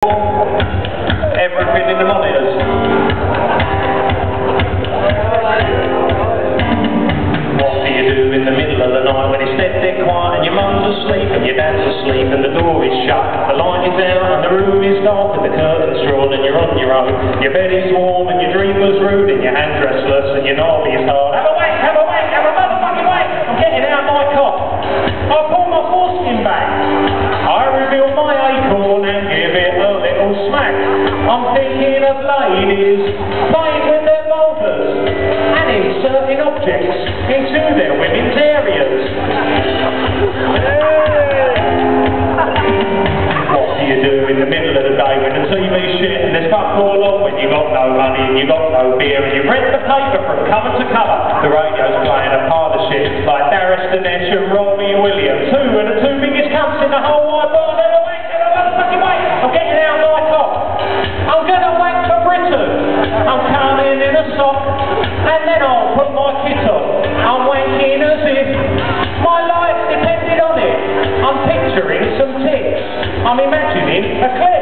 Everything in the monitors. What do you do in the middle of the night when it's dead, dead quiet and your mum's asleep and your dad's asleep and the door is shut, the light is out and the room is dark and the curtain's drawn and you're on your own. Your bed is warm and your dream was rude and your hand's restless and your knob is hard. I'm thinking of ladies playing with their boulders and inserting objects into their women's areas. What do you do in the middle of the day when the TV's shit and there's fuck all on when you've got no money and you've got no beer and you've read the paper from cover to cover? The radio's playing a pile of shit like Dinesh and sock, and then I'll put my kit on. I'm wanking as if my life depended on it. I'm picturing some ticks. I'm imagining a clip.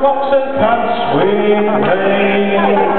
cocks and cats we.